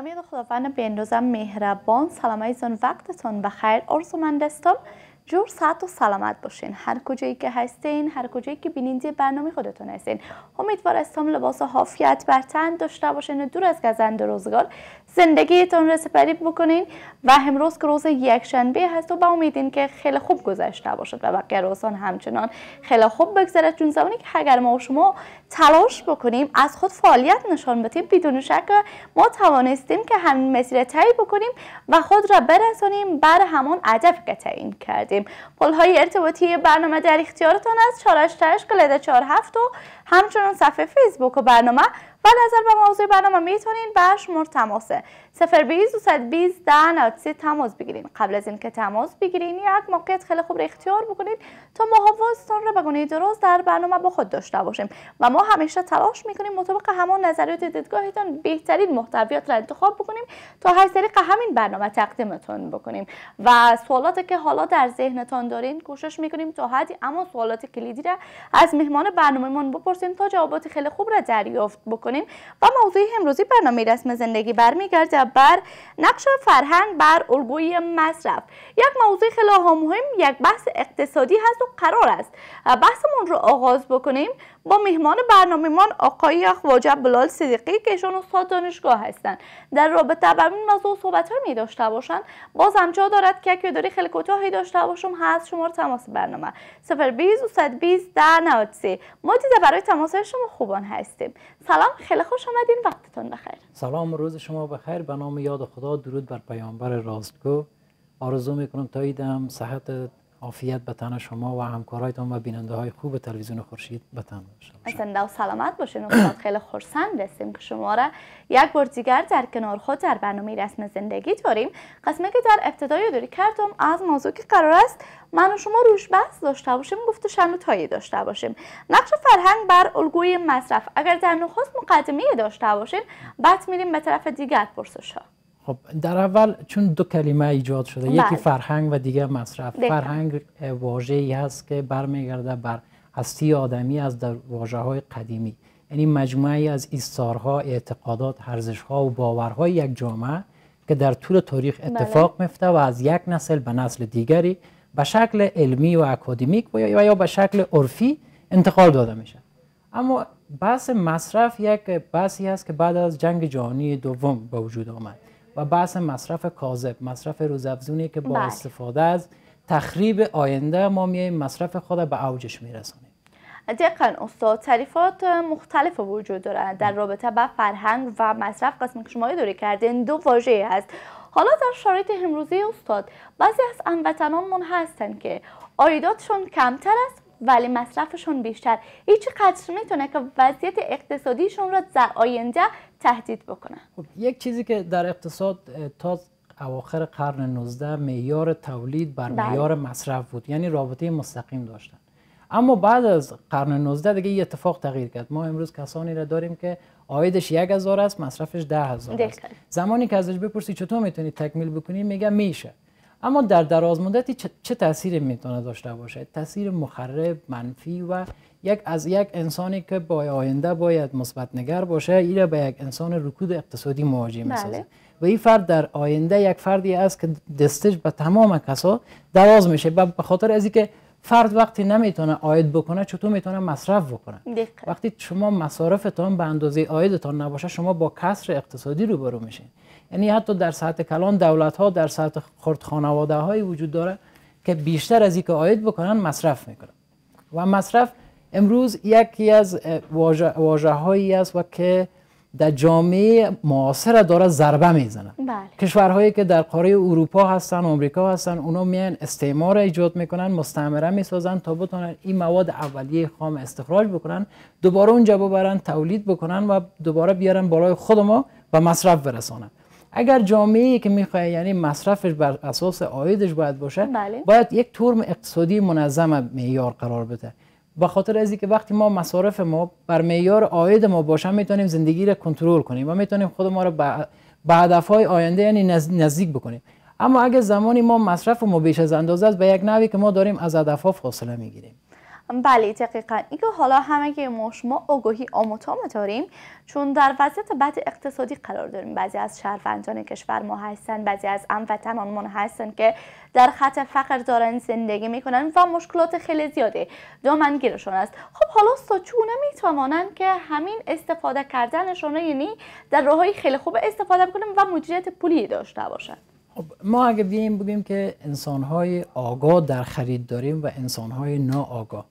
نام خداوند بیندازم مهربان. سلام ایزان وقتتان بخیر. آرزومند استم جور ساعت و سلامت باشین. هر کجایی که هستین هر کجایی که بیننده برنامه خودتون هستین. امیدوار استم لباس حافیت بر تن داشته باشین دور از گزند روزگار. زندگیتون را سپری بکنین و امروز که روز یک شنبه هست و با امیدین که خیلی خوب گذشته باشد و بقیه روزان همچنان خیلی خوب بگذره چون زمانی که اگر ما شما تلاش بکنیم از خود فعالیت نشان بدیم بدون شک ما توانستیم که همین مسیر طی بکنیم و خود را برسانیم. بر همان هدف که تعیین کردیم. پل های ارتباطی برنامه در اختیارتان است. 488 کلید 47 و همچنان صفحه فیسبوک و برنامه و نظر به موضوع برنامه می‌تونین بر شمار تماسه 020 220 10 تماس بگیرین. قبل از اینکه تماس بگیرین یک موقعیت خیلی خوب را اختیار بکنید تا محافظتان را به گونه درست در برنامه با خود داشته باشیم. و ما همیشه تلاش می‌کنیم مطابق همان نظریات دیدگاهتان بهترین محتویات را انتخاب بکنیم تا هر طریق همین برنامه تقدیمتون بکنیم. و سوالاتی که حالا در ذهنتان دارین کوشش می‌کنیم تا حدی اما سوالات کلیدی را از مهمان برنامهمان بپرسیم تا جوابات خیلی خوب را دریافت بکنیم. و موضوع امروزی برنامه رسم زندگی برمیگرده. بر نقش فرهنگ بر الگوی مصرف. یک موضوع خیلی مهم یک بحث اقتصادی هست و قرار است. بحثمون رو آغاز بکنیم. با مهمان برنامهمان آقای خواجه بلال صدیقی که ایشان استاد دانشگاه هستند در رابطه با این موضوع صحبت می داشته باشند باز هم جا دارد که اگه داری خیلی کوتاهی داشته باشم. هست شمار تماس برنامه. 020 120 1093 ما دیده برای تماس شما خوبان هستیم. سلام خیلی خوش آمدین. وقتتون بخیر. سلام روز شما بخیر. نام یاد خدا درود بر پیامبر راستگو. آرزو می‌کنم تا ایدم صحت عافیت به تن شما و همکارایتان و بیننده های خوب تلویزیون خورشید به تن باشن و سلامت باشین استاد خیلی خورسند هستیم که شما را یک بار دیگر در کنار خود در برنامه رسم زندگی داریم. قسمه که در ابتدای داری کردم از موضوع که قرار است من و شما روش بحث داشته باشیم گفته شنو تایی داشته باشیم. نقش فرهنگ بر الگوی مصرف. اگر در نخست مقدمه داشته باشیم بعد میریم به طرف دیگر پرسش ها خب در اول چون دو کلمه ایجاد شده بله. یکی فرهنگ و دیگه مصرف دکتر. فرهنگ واژه ای هست که برمیگرده بر هستی آدمی از در واژه های قدیمی یعنی مجموعی از ایستارها اعتقادات ارزشها و باورهای یک جامعه که در طول تاریخ بله. اتفاق بله. میفته و از یک نسل به نسل دیگری به شکل علمی و اکادمیک و یا به شکل عرفی انتقال داده میشه اما بحث مصرف یک بحثی است که بعد از جنگ جهانی دوم به وجود آمد و بحث مصرف کاذب مصرف روزافزونی که با بله. استفاده از تخریب آینده ما میایم مصرف خود به اوجش میرسانیم. دقیقا استاد. تعریفات مختلف وجود دارند در رابطه با فرهنگ و مصرف. قسم که شما دوری کردین دو واژه هست. حالا در شرایط امروزی استاد بعضی از هموطنانمون هستند که آیداتشون کمتر است ولی مصرفشون بیشتر. هیچ قدر می‌تونه که وضعیت اقتصادیشون را در آینده تهدید بکنه. خب یک چیزی که در اقتصاد تا اواخر قرن 19 معیار تولید بر بله. معیار مصرف بود. یعنی رابطه مستقیم داشتن. اما بعد از قرن 19 دیگه این اتفاق تغییر کرد. ما امروز کسانی را داریم که عایدش یک هزار است مصرفش ده هزار است. زمانی که ازش بپرسی چطور می‌تونی تکمیل بکنی میگه میشه. اما در دراز مدتی چه, تأثیری می‌تونه داشته باشه؟ تاثیر مخرب منفی و یک از یک انسانی که با آینده باید مثبت نگر باشه این به یک انسان رکود اقتصادی مواجه می‌سازه. بله. و این فرد در آینده یک فردی است که دستش به تمام کسا دراز میشه و به خاطر از اینکه فرد وقتی نمی‌تونه آید بکنه چطور می‌تونه مصرف بکنه؟ وقتی شما مصارفتان به اندازه آیدتان نباشه شما با کسر اقتصادی روبرو میشین. یعنی حتی در سطح کلان دولت ها در سطح خرد خانواده هایی وجود داره که بیشتر از اینکه آید بکنن مصرف می‌کنن. و مصرف امروز یکی از واجه هایی است و که در جامعه معاصر داره ضربه می‌زنه. بله. کشورهایی که در قاره اروپا هستن آمریکا هستن اونا میان استعمار ایجاد می‌کنن مستعمره می‌سازن تا بتونن این مواد اولیه خام استخراج بکنن دوباره اونجا ببرن تولید بکنن و دوباره بیارن بالای خود ما و مصرف برسانن. اگر جامعه که می‌خواد یعنی مصرفش بر اساس عایدش باید باشه بله. باید یک ترم اقتصادی منظم معیار قرار بده. به خاطر از که وقتی ما مصارف ما بر معیار عاید ما باشه می‌تونیم زندگی را کنترل کنیم و می‌تونیم خود ما را به هدفهای آینده یعنی نزدیک بکنیم. اما اگر زمانی ما مصرف ما بیش از اندازه است به یک نوی که ما داریم از هدفها فاصله می‌گیریم. بله دقیقا. که حالا همه که ما شما آگاهی آموتام داریم چون در وضعیت بد اقتصادی قرار داریم. بعضی از شهروندان کشور ما هستن بعضی از هموطنان هستن که در خط فقر دارن زندگی می‌کنن و مشکلات خیلی زیاده. دامنگیرشون است. خب حالا چونه می‌توانن که همین استفاده کردنشون یعنی در راههای خیلی خوب استفاده کنن و مدیریت پولی داشته باشن. خب ما اگه بیایم بگیم که انسانهای آگاه در خرید داریم و انسانهای ناآگاه.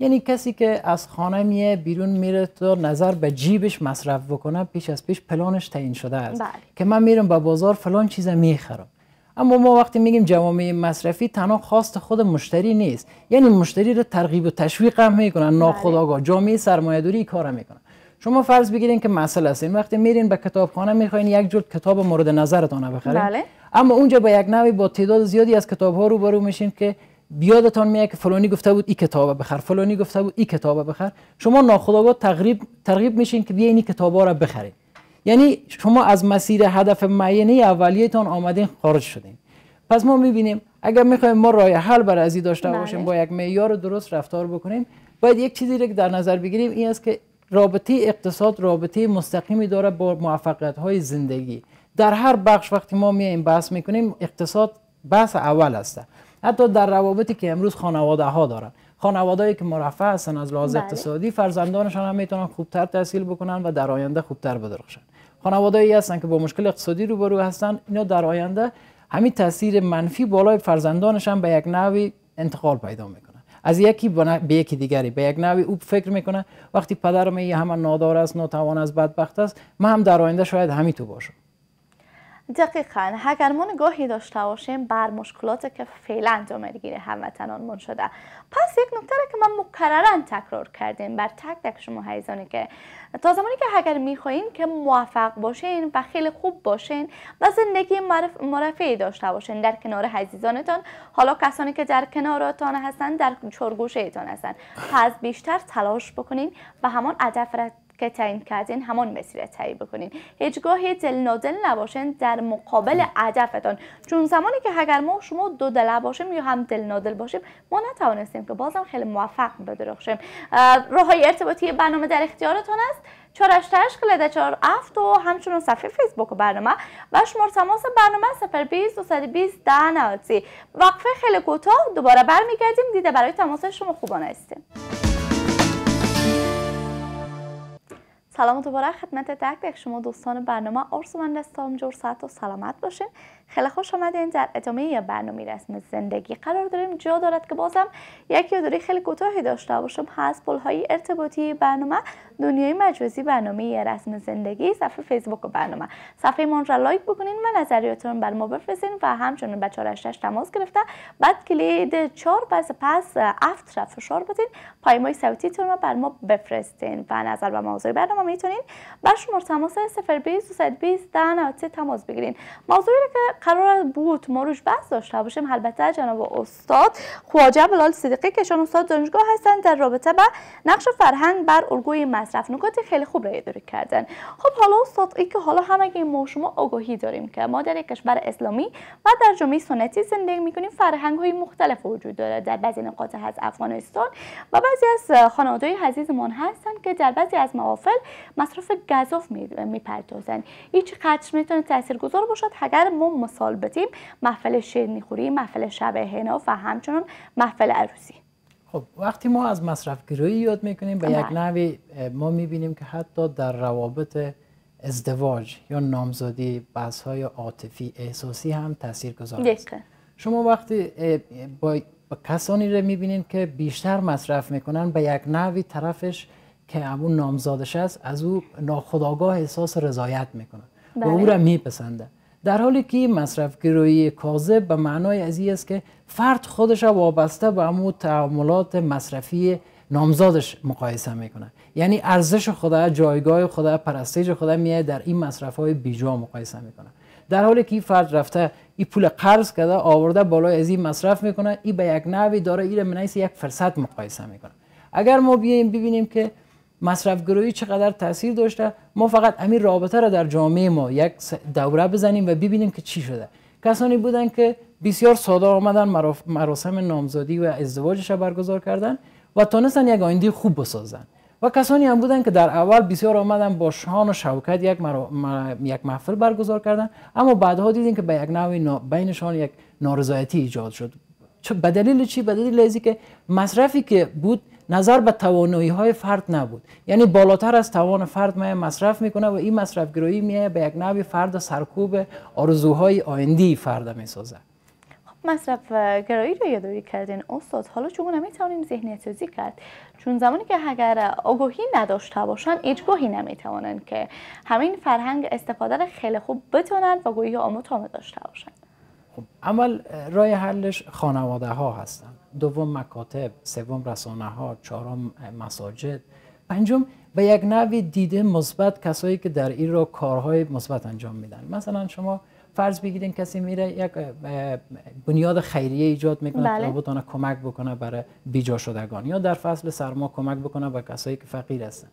یعنی کسی که از خانه میه بیرون میره تا نظر به جیبش مصرف بکنه پیش از پیش پلانش تعیین شده است بله. که من میرم به بازار فلان چیز می‌خرم اما ما وقتی میگیم جوامع مصرفی تنها خواست خود مشتری نیست یعنی مشتری رو ترغیب و تشویق هم می‌کنن بله. ناخودآگاه جامعه سرمایه‌داری کار می‌کنن شما فرض بگیرین که مسئله است وقتی میرین به کتابخانه می‌خواین یک جلد کتاب مورد نظرتان بخرید بله. اما اونجا با یک نوی با تعداد زیادی از کتاب ها رو برو میشین که بیادتان میاد که فلانی گفته بود این کتاب بخر فلانی گفته بود این کتاب بخر. شما ناخودآگاه ترغیب ترغیب میشین که بیاین این کتابا رو بخرید یعنی شما از مسیر هدف معینه اولیه‌تان آمدین خارج شدین. پس ما می‌بینیم اگر می‌خوایم ما راه حل برای ازی داشته بله. باشیم با یک معیار درست رفتار بکنیم باید یک چیزی رو در نظر بگیریم این است که رابطه اقتصاد رابطه مستقیمی داره با موفقیت های زندگی. در هر بخش وقتی ما میایم بحث می‌کنیم اقتصاد بحث اول است. حتی در روابطی که امروز خانواده ها دارن. خانوادهایی که مرفه هستن از لحاظ بله. اقتصادی فرزندانشان هم می‌تونن خوبتر تحصیل بکنن و در آینده خوبتر بدرخشن. خانوادهایی هستن که با مشکل اقتصادی روبرو هستن اینا در آینده همین تاثیر منفی بالای فرزندانشان به یک نوی انتقال پیدا می‌کنه از یکی به یکی دیگری به یک نوی او فکر می‌کنه وقتی پدرم یه همه نادار است ناتوان است بدبخت است من هم در آینده شاید همین تو باشم. دقیقا. اگر ما نگاهی داشته باشیم بر مشکلات که فعلا گیر هموطنانمون شده. پس یک نکته که ما مکررا تکرار کردیم بر تک تک شما حیزانی که تا زمانی که اگر می‌خواین که موفق باشین و خیلی خوب باشین و زندگی مرفعی داشته باشین در کنار عزیزانتان حالا کسانی که در کنارتان هستن در چرگوشه ایتان هستن. پس بیشتر تلاش بکنین و همان هدف که تعیین کردین همان مسیر تعیین بکنین. هیچگاهی دل نادل نباشین در مقابل هدفتان چون زمانی که اگر ما شما دو دل باشیم یا هم دل نادل باشیم ما نتوانستیم که بازم خیلی موفق بدرخشیم. راه های ارتباطی برنامه در اختیارتان است. چهار کلده چهار افت و همچنین صفحه فیسبوک برنامه. و شمار تماس برنامه 020 220 ده وقفه خیلی کوتاه. دوباره برمیگردیم. دیده برای تماس شما خوبانه هستیم. سلام دوباره خدمت تک تک شما دوستان برنامه آرزومند هستم جور ساعت و سلامت باشین. خیلی خوش آمدین در ادامه برنامه رسم زندگی قرار داریم. جا دارد که بازم یک یادداری خیلی کوتاهی داشته باشم. هست پل های ارتباطی برنامه. دنیای مجازی برنامه رسم زندگی. صفحه فیسبوک برنامه. صفحه ما را لایک بکنین و نظریاتتون بر ما بفرستین و همچنین به 488 تماس گرفته. بعد کلید 4 پس پس افت را فشار بدین. پایمای صوتیتون رو بر ما بفرستین و نظر به موضوع برنامه می‌تونین. با شماره تماس 020 220 10 تماس بگیرین. موضوعی که قرار بود ما روش بحث داشته باشیم. البته جناب استاد خواجه بلال صدیقی که شان استاد دانشگاه هستند در رابطه با نقش فرهنگ بر الگوی مصرف نکات خیلی خوب را اداره کردن. خب حالا استاد ای که حالا همه ما شما آگاهی داریم که ما در یک کشور اسلامی و در جامعه سنتی زندگی می‌کنیم فرهنگ های مختلف وجود داره. در بعضی نقاط از افغانستان و بعضی از خانواده عزیزمان هستند که در بعضی از موافل مصرف گزاف می‌پردازن هیچ قدر می‌تونه تاثیرگذار باشد اگر ما مثال بتیم محفل شیرینی خوری محفل شب هنا و همچنان محفل عروسی. خب وقتی ما از مصرف گرایی یاد می‌کنیم به یک بله. نوی ما می‌بینیم که حتی در روابط ازدواج یا نامزادی بحث های عاطفی احساسی هم تاثیر گذار شما وقتی با, کسانی رو می‌بینید که بیشتر مصرف می‌کنن به یک نوی طرفش که اون نامزادش است از او ناخداگاه احساس رضایت می‌کنه و او را میپسنده در حالی که مصرف گرایی کاذب به معنای از است که فرد خودش وابسته به امو تعاملات مصرفی نامزادش مقایسه می‌کنه. یعنی ارزش خدا جایگاه خدا پرستیج خدا میاد در این مصرف های بیجا مقایسه می‌کنه. در حالی که این فرد رفته این پول قرض کرده آورده بالای از این مصرف می‌کنه این به یک نوی داره این منیس یک فرصت مقایسه می‌کنه. اگر ما بیایم ببینیم که مصرف گرویی چقدر تاثیر داشته؟ ما فقط همین رابطه را در جامعه ما یک دوره بزنیم و ببینیم که چی شده. کسانی بودن که بسیار ساده آمدن مراسم نامزادی و ازدواجش را برگزار کردن و تونستن یک آینده خوب بسازن. و کسانی هم بودن که در اول بسیار آمدن با شان و شوکت یک, یک محفل برگزار کردن اما بعدها دیدیم که به یک نوع بینشان یک نارضایتی ایجاد شد. به دلیل چی؟ به دلیل که مصرفی که بود نظر به توانایی های فرد نبود. یعنی بالاتر از توان فرد می مصرف می‌کنه و این مصرف گرایی میه به یک نوع فرد سرکوب آرزوهای آیندی فرد می‌سازه خب مصرف گرایی رو یادآوری کردین. استاد حالا چگونه می‌توانیم ذهنیت سازی کرد. چون زمانی که اگر آگاهی نداشته باشن هیچگاهی نمی‌توانند که همین فرهنگ استفاده را خیلی خوب بتونن و گویی آموز داشته باشن خب اول رای حلش خانواده ها هستن دوم مکاتب سوم رسانه ها چهارم مساجد. پنجم به یک نوع دیده مثبت کسایی که در این را کارهای مثبت انجام میدن. مثلا شما فرض بگیرین کسی میره یک بنیاد خیریه ایجاد می‌کنه بله. تا کمک بکنه برای بیجا شدگان یا در فصل سرما کمک بکنه به کسایی که فقیر هستن.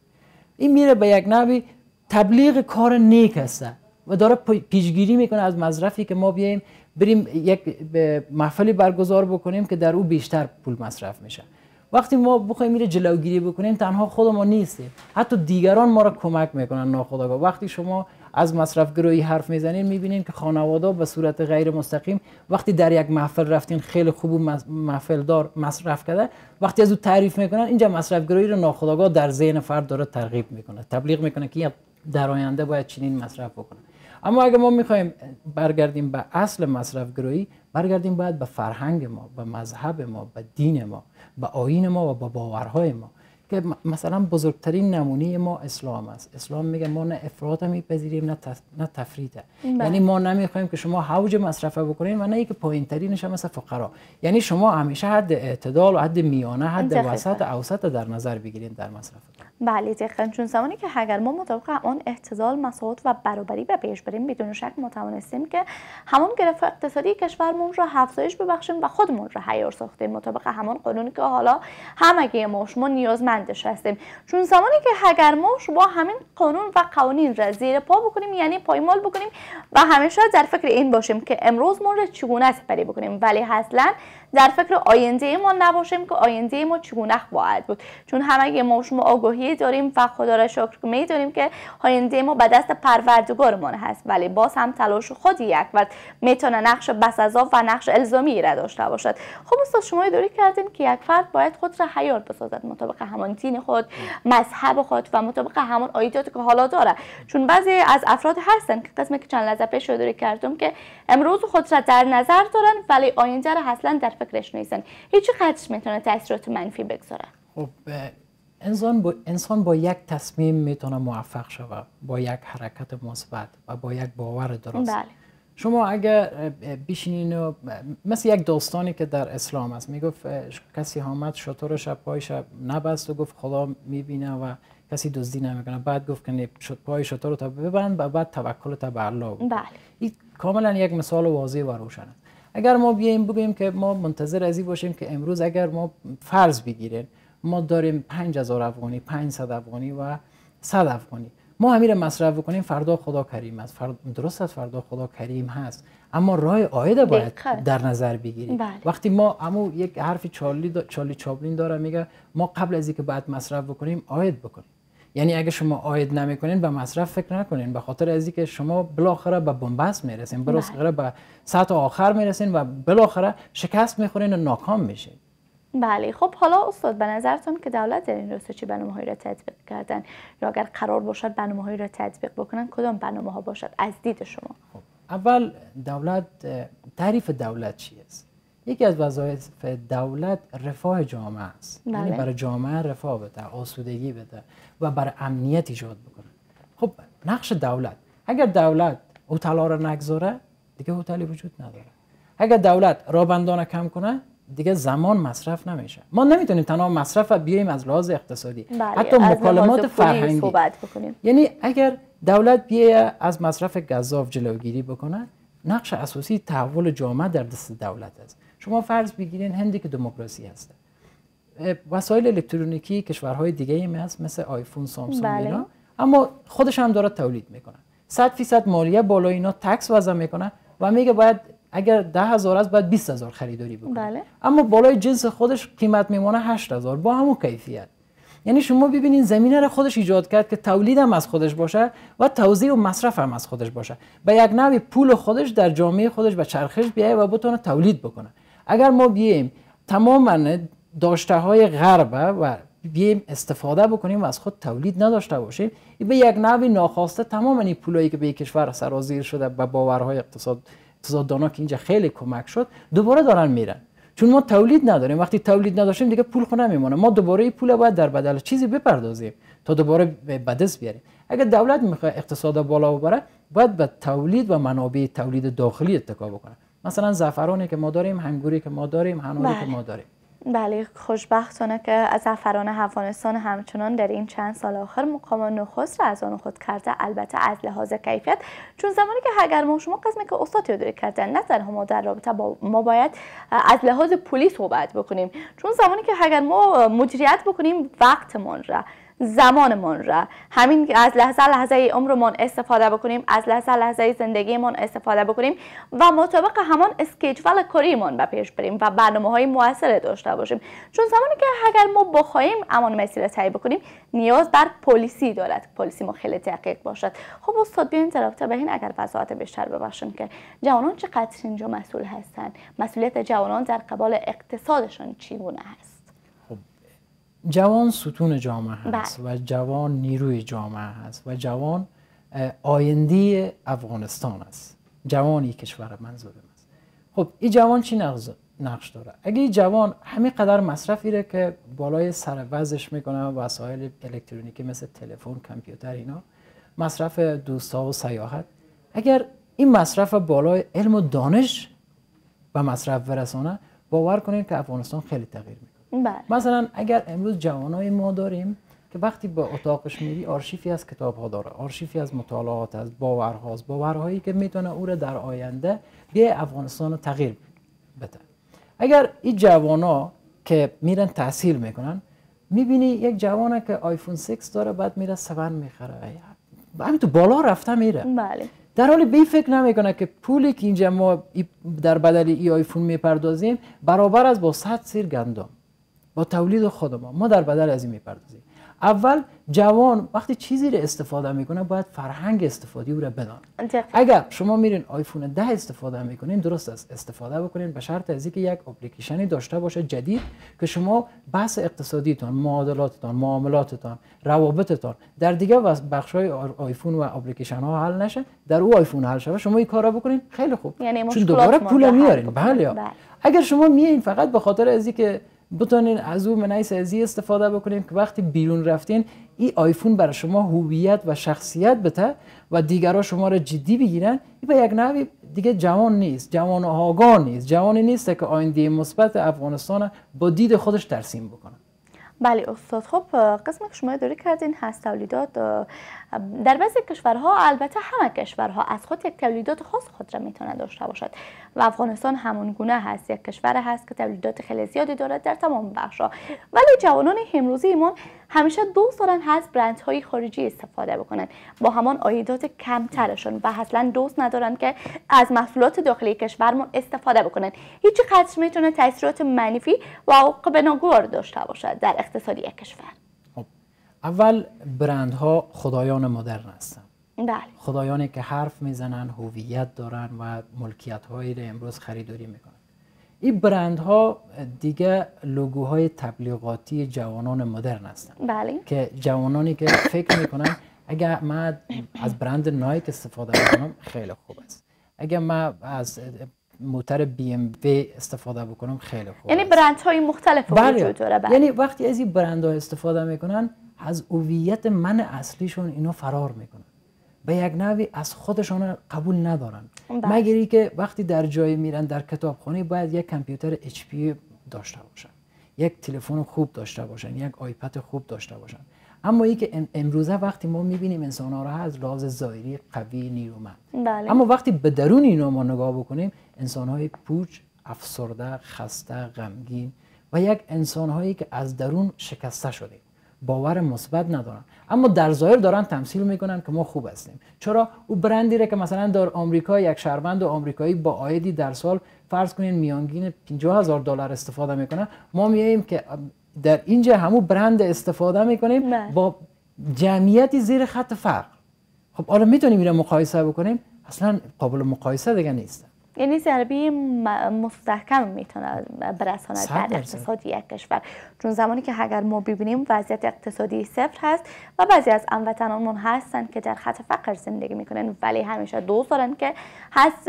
این میره به یک نوی تبلیغ کار نیک هسته و داره پیشگیری می‌کنه از مصرفی که ما بیایم بریم یک محفلی برگزار بکنیم که در او بیشتر پول مصرف میشه. وقتی ما بخوایم میره جلوگیری بکنیم تنها خودمون نیستیم. حتی دیگران ما را کمک می‌کنن ناخودآگاه. وقتی شما از مصرف گروهی حرف می‌زنین می‌بینین که خانواده به صورت غیر مستقیم وقتی در یک محفل رفتین خیلی خوب و محفل دار مصرف کرده وقتی از او تعریف می‌کنن اینجا مصرف گروهی رو ناخودآگاه در ذهن فرد داره ترغیب می‌کنه تبلیغ می‌کنه که در آینده باید چنین مصرف بکنه. اما اگر ما می‌خوایم برگردیم به اصل مصرف گرویی برگردیم باید به فرهنگ ما به مذهب ما به دین ما به آین ما و به باورهای ما. که مثلا بزرگترین نمونه ما اسلام است. اسلام میگه ما نه افراط میپذیریم نه نه تفریطه. بله. یعنی ما نمی‌خوایم که شما حوج مصرفه بکنین و نه اینکه پایین ترینش مثل فقرا. یعنی شما همیشه حد اعتدال و حد میانه حد وسط اوسط در نظر بگیرید در مصرف بله دقیقا چون زمانی که اگر ما مطابق اون اعتدال مساوات و برابری به پیش بریم بدون شک متوانستیم که همون گرفت اقتصادی کشورمون را افزایش ببخشیم و خودمون را حیار ساختیم. مطابق همون قانونی که حالا همگی ما شما نیازمندش هستیم. چون زمانی که اگر ما شما همین قانون و قوانین را زیر پا بکنیم یعنی پایمال بکنیم و همیشه در فکر این باشیم که امروز ما را چگونه سپری بکنیم. ولی اصلا در فکر آینده ما نباشیم که آینده ما چگونه باید بود. چون همه ما شما آگاهی داریم و خدا را شکر می‌دونیم که آینده ما به دست پروردگارمان هست. ولی باز هم تلاش خود یک وقت می‌تونه نقش بسزا و نقش الزامی را داشته باشد. خب استاد شما دوری کردیم که یک فرد باید خود را حیات بسازد مطابق همان دین خود مذهب خود و مطابق همان آیداتی که حالا داره. چون بعضی از افراد هستن که قسمی که چند لحظه پیش کردم که امروز خود را در نظر دارن ولی آینده را اصلا در فکرش نیستن. هیچ قدرش می‌تونه تاثیرات منفی بگذاره؟ خب انسان با, انسان با یک تصمیم می‌تونه موفق شود با یک حرکت مثبت و با یک باور درست. بله. شما اگر بشینین و مثل یک داستانی که در اسلام است می‌گفت کسی آمد شطورش پایش نبست و گفت خدا می‌بینه و کسی دزدی نمی‌کنه. بعد گفت که پای شطور رو تا ببند و بعد توکل تا به الله بله. این کاملا یک مثال واضح و روشن است اگر ما بیایم بگوییم که ما منتظر ازی باشیم که امروز اگر ما فرض بگیریم ما داریم 5000 افغانی 500 افغانی و 100 افغانی. ما همین مصرف بکنیم فردا خدا کریم است. فرد... درست است فردا خدا کریم هست. اما راه آید باید در نظر بگیریم. بله. وقتی ما اما یک حرفی چارلی, دا... چارلی چابلین داره میگه ما قبل از اینکه باید مصرف بکنیم آید بکنیم. یعنی اگه شما آید نمی‌کنین به مصرف فکر نکنین. به خاطر از اینکه شما بالاخره به بنبست می‌رسین. بالاخره به سطح آخر می‌رسین و بالاخره شکست می‌خورین و ناکام میشین. بله. خب حالا استاد به نظرتون که دولت در این راستا چه برنامه‌هایی را تطبیق کردن؟ یا اگر قرار باشد برنامه‌هایی را تطبیق بکنن کدام برنامه ها باشد؟ از دید شما. خب. اول دولت تعریف دولت چی است؟ یکی از وظایف دولت رفاه جامعه است. یعنی بله. برای جامعه رفاه بده آسودگی بده و برای امنیت ایجاد بکنه. خب نقش دولت. اگر دولت هتل را نگذاره دیگه هتلی وجود نداره. اگر دولت رابندان کم کنه دیگه زمان مصرف نمیشه. ما نمی‌تونیم تنها مصرف بیایم از لحاظ اقتصادی. بله، حتی مکالمات فرهنگی. یعنی اگر دولت بیه از مصرف گذاف جلوگیری بکنه نقش اساسی تحول جامعه در دست دولت است. شما فرض بگیرین هندی که دموکراسی هست. وسایل الکترونیکی کشورهای دیگه هم هست مثل آیفون سامسونگ بله. اینا. اما خودش هم داره تولید می‌کنه. 100 فیصد مالیه بالا اینا تکس وضع می‌کنه و میگه باید اگر ده هزار است باید 20 هزار خریداری بکنیم بله. اما بالای جنس خودش قیمت میمونه 8 هزار با همون کیفیت. یعنی شما ببینید زمینه را خودش ایجاد کرد که تولید هم از خودش باشه و توزیع و مصرف هم از خودش باشه. به یک نوع پول خودش در جامعه خودش به چرخش بیایه و بتونه تولید بکنه. اگر ما بیایم تماما داشته های غرب و بیایم استفاده بکنیم و از خود تولید نداشته باشیم به یک نوع ناخواسته تمام این پولایی که به کشور سرازیر شده به باورهای اقتصاد اقتصاددانا که اینجا خیلی کمک شد دوباره دارن میرن. چون ما تولید نداریم. وقتی تولید نداشتیم دیگه پول خو نمیمونه ما دوباره این پول باید در بدل چیزی بپردازیم تا دوباره به دست بیاریم. اگر دولت می‌خواد اقتصاد بالا ببره باید به تولید و منابع تولید داخلی اتکا بکنه. مثلا زعفرانی که ما داریم هنگوری که ما داریم هنوری که بله. ما داریم بله خوشبختانه که زعفران افغانستان همچنان در این چند سال آخر مقام نخست را از آن خود کرده البته از لحاظ کیفیت چون زمانی که اگر ما شما قسمی که استاد یادداری کردن نه تنها ما در رابطه با ما باید از لحاظ پولی صحبت بکنیم چون زمانی که اگر ما مدیریت بکنیم وقتمان را زمانمان را. همین از لحظه لحظه عمرمان استفاده بکنیم از لحظه لحظه زندگیمان استفاده بکنیم و مطابق همان اسکیجول کاریمان به پیش بریم و برنامه های موثر داشته باشیم. چون زمانی که اگر ما بخواهیم امان مسیر طی بکنیم نیاز بر پلیسی دارد. پلیسی ما خیلی دقیق باشد. خب استاد بیاین رابطه به این اگر وضاحت بیشتر ببخشیم که جوانان چقدر اینجا مسئول هستند مسئولیت جوانان در قبال اقتصادشان چگونه هست؟ جوان ستون جامعه هست بله. و جوان نیروی جامعه هست و جوان آینده افغانستان است. جوانی کشور منظور است. خب این جوان چی نقش داره؟ اگه این جوان همین قدر مصرفی ره که بالای سر وزش می‌کنه وسایل الکترونیکی مثل تلفن کامپیوتر اینا مصرف دوستا و سیاحت. اگر این مصرف بالای علم و دانش به مصرف برسانه باور کنید که افغانستان خیلی تغییر می‌کنه بله. مثلا اگر امروز جوانای ما داریم که وقتی به اتاقش میری آرشیفی از کتاب ها داره. آرشیفی از مطالعات از باورهاست باورهایی که می‌تونه او را در آینده بیای افغانستان رو تغییر بده. اگر این جوانا که میرن تحصیل می‌کنن می‌بینی یک جوانه که آیفون 6 داره بعد میره 7 می‌خره. همین تو بالا رفته میره. بله. در حالی بی فکر نمی‌کنه که پولی که اینجا ما در بدل ای آیفون می‌پردازیم برابر از با 100 سیر گندم. با تولید خود ما. ما در بدل از این می‌پردازیم. اول جوان وقتی چیزی رو استفاده می‌کنه باید فرهنگ استفادی او را بدان. اگر شما میرین آیفون ده استفاده می‌کنین درست است. استفاده بکنین به شرط از اینکه یک اپلیکیشنی داشته باشه جدید که شما بحث اقتصادیتان معادلاتتان معاملاتتان روابطتان در دیگه بخش های آیفون و اپلیکیشن ها حل نشه در او آیفون حل شه شما این کارا بکنین خیلی خوب. یعنی چون دوباره پول میارین. بله, بله. اگر شما میایین فقط به خاطر از اینکه بتونین از او منعی سازی استفاده بکنین که وقتی بیرون رفتین این آیفون برای شما هویت و شخصیت بده و دیگرها شما را جدی بگیرن. این به یک نوی دیگه جوان نیست جوان آگاه نیست. جوانی نیست که آینده مثبت افغانستان با دید خودش ترسیم بکنه. بله استاد خب قسم که شما داری کردین هست تولیدات در بعضی کشورها البته همه کشورها از خود یک تولیدات خاص خود را می‌تونه داشته باشد. و افغانستان همون گونه هست. یک کشور هست که تولیدات خیلی زیادی دارد در تمام بخشها ولی جوانان امروزی ایمان همیشه دوست دارن از برندهای خارجی استفاده بکنن. با همان عایدات کمترشون و اصلا دوست ندارن که از محصولات داخلی کشورمون استفاده بکنن. هیچ قدر می‌تونه تاثیرات منفی و عواقب ناگوار داشته باشد در اقتصادی کشور. اول برندها خدایان مدرن هستن بله. خدایانی که حرف می‌زنن هویت دارن و ملکیت هایی رو امروز خریداری می‌کنن این برندها دیگه لوگوهای تبلیغاتی جوانان مدرن هستن بله. که جوانانی که فکر می‌کنن اگر من از برند نایک استفاده بکنم خیلی خوب است اگر من از موتر بی ام استفاده بکنم خیلی خوب یعنی برند های مختلف بله. وجود داره بله. یعنی وقتی از این برند ها استفاده می‌کنن از هویت من اصلیشون اینو فرار می‌کنن. به یک نوی از خودشان قبول ندارن. مگری که وقتی در جای میرن در کتابخانه باید یک کامپیوتر HP داشته باشن. یک تلفن خوب داشته باشن یک آیپد خوب داشته باشن. اما ای که امروزه وقتی ما می‌بینیم انسان ها را از لحاظ ظاهری قوی نیرومند بله. اما وقتی به درون اینا ما نگاه بکنیم انسان های پوچ افسرده خسته غمگین و یک انسان هایی که از درون شکسته شده. باور مثبت ندارن. اما در ظاهر دارن تمثیل می‌کنن که ما خوب هستیم. چرا؟ او برندی را که مثلا در آمریکا یک شهروند آمریکایی با عایدی در سال فرض کنین میانگین 50 هزار دلار استفاده می‌کنه ما میاییم که در اینجا همو برند استفاده می‌کنیم بله. با جمعیتی زیر خط فقر خب حالا می‌تونیم میره مقایسه بکنیم؟ اصلا قابل مقایسه دیگه نیست. یعنی ضربه مستحکم می‌تونه برساند در اقتصادی یک کشور. چون زمانی که اگر ما ببینیم وضعیت اقتصادی صفر هست و بعضی از هموطنانمون هستن که در خط فقر زندگی می‌کنن ولی همیشه دوست دارن که هست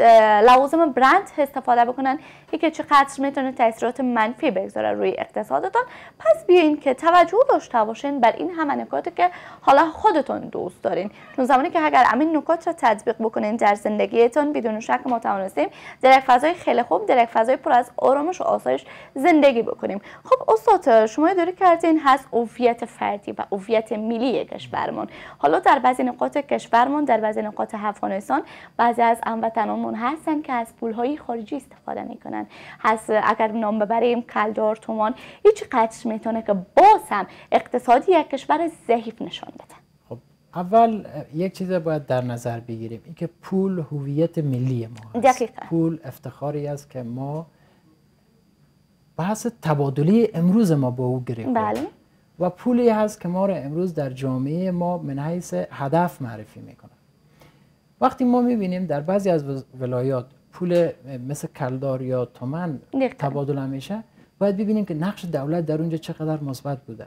لوازم برند استفاده بکنن. که چقدر می‌تونه تاثیرات منفی بگذاره روی اقتصادتون پس بیاین که توجه داشته باشین بر این همه نکاتی که حالا خودتون دوست دارین. چون زمانی که اگر همین نکات رو تطبیق بکنین در زندگیتون بدون شک ما توانستیم در یک فضای خیلی خوب در یک فضای پر از آرامش و آسایش زندگی بکنیم. خب استاد شما داری کردین هست هویت فردی و هویت ملی کشورمون. حالا در بعضی نقاط کشورمون در بعضی نقاط افغانستان بعضی از هموطنانمون هستن که از پولهای خارجی استفاده می‌کنن. هست اگر نام ببریم کلدار تومان هیچ قدر می‌تونه که باز هم اقتصادی یک کشور ضعیف نشان بده. اول یک چیز باید در نظر بگیریم اینکه پول هویت ملی ما هست. دقیقا. پول افتخاری است که ما بحث تبادلی امروز ما با او گرفتیم. بله. و پولی هست که ما را امروز در جامعه ما من حیث هدف معرفی می‌کنه. وقتی ما می‌بینیم در بعضی از ولایات پول مثل کلدار یا تومن تبادل میشه باید ببینیم که نقش دولت در اونجا چقدر مثبت بوده.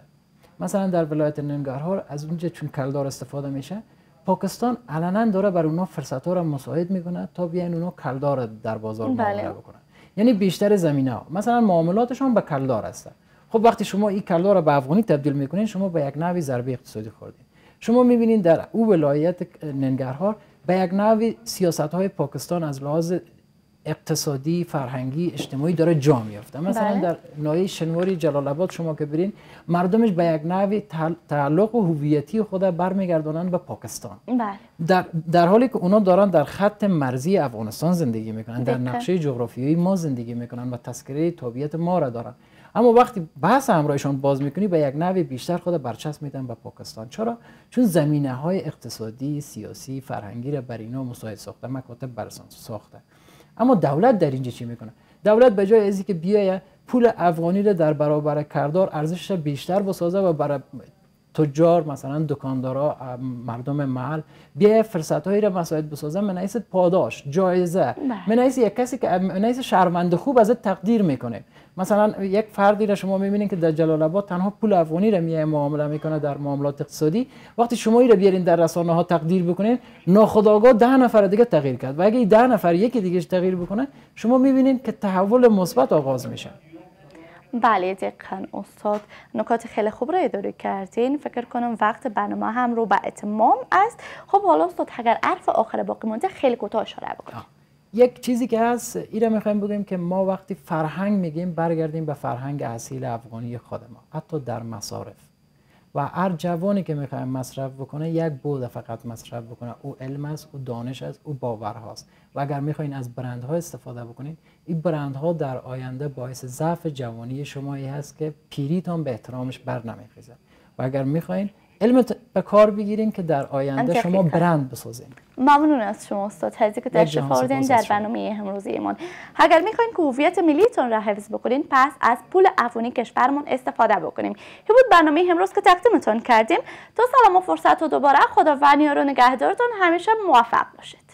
مثلا در ولایت ننگرهار از اونجا چون کلدار استفاده میشه پاکستان علنا داره بر اونا فرصت ها را مساعد می‌کنه تا بیان اونا کلدار در بازار بله. معامله بکنن. یعنی بیشتر زمینه ها مثلا معاملاتشون به کلدار هست خب وقتی شما این کلدار را به افغانی تبدیل می‌کنین شما به یک نوی ضربه اقتصادی خوردین. شما می‌بینید در او ولایت ننگرهار به یک نوی سیاست های پاکستان از لحاظ اقتصادی فرهنگی اجتماعی داره جا میافته. مثلا بله. در ناحیه شنواری جلال آباد شما که برین مردمش به یک نوی تعلق و هویتی خود برمیگردونن به پاکستان. بله. در, در حالی که اونا دارن در خط مرزی افغانستان زندگی می‌کنن در نقشه جغرافیایی ما زندگی می‌کنن و تذکره تابعیت ما را دارن. اما وقتی بحث همراهشان باز می‌کنی به یک نوی بیشتر خود برچسب میدن به پاکستان. چرا؟ چون زمینه های اقتصادی سیاسی فرهنگی را بر اینا مساعد ساخته مکاتب برسان ساخته. اما دولت در اینجا چی می‌کنه؟ دولت به جای ازی که بیایه پول افغانی رو در برابر کردار ارزشش بیشتر بسازه و برای تجار مثلا دکاندارا مردم محل بیا فرصت هایی را مساعد بسازن. من پاداش جایزه. بله. من یک کسی که من شرمنده خوب از تقدیر می‌کنه. مثلا یک فردی را شما می‌بینید که در جلال آباد تنها پول افغانی را میه معامله می‌کنه در معاملات اقتصادی. وقتی شما این را بیارین در رسانه ها تقدیر بکنین ناخودآگاه ده نفر دیگه تغییر کرد. و اگه ده نفر یکی دیگه تغییر بکنه شما می‌بینید که تحول مثبت آغاز میشه. بله دقیقا استاد نکات خیلی خوب را اداره کردین. فکر کنم وقت برنامه هم رو به اتمام است. خب حالا استاد اگر عرف آخر باقی مونده خیلی کوتاه اشاره بکنیم یک چیزی که هست ایره می‌خوایم بگیم که ما وقتی فرهنگ میگیم برگردیم به فرهنگ اصیل افغانی خود ما حتی در مصارف. و هر جوانی که می‌خوایم مصرف بکنه یک بود فقط مصرف بکنه. او علم است او دانش است او باور هاست. و اگر می‌خواین از برندها استفاده بکنید این برندها در آینده باعث ضعف جوانی شمایی هست که پیریتان به احترامش بر نمیخیزه و اگر می‌خواین علم به کار بگیرین که در آینده شما برند بسازین. ممنون از شما استاد هزی که تشریف آوردین در برنامه امروزی ایمان. اگر می‌خواین که هویت ملیتون را حفظ بکنین پس از پول افغانی کشورمون استفاده بکنیم. که بود برنامه امروز که تقدیمتون کردیم. تا سلام و فرصت و دوباره خدا و نگهدارتون. همیشه موفق باشید.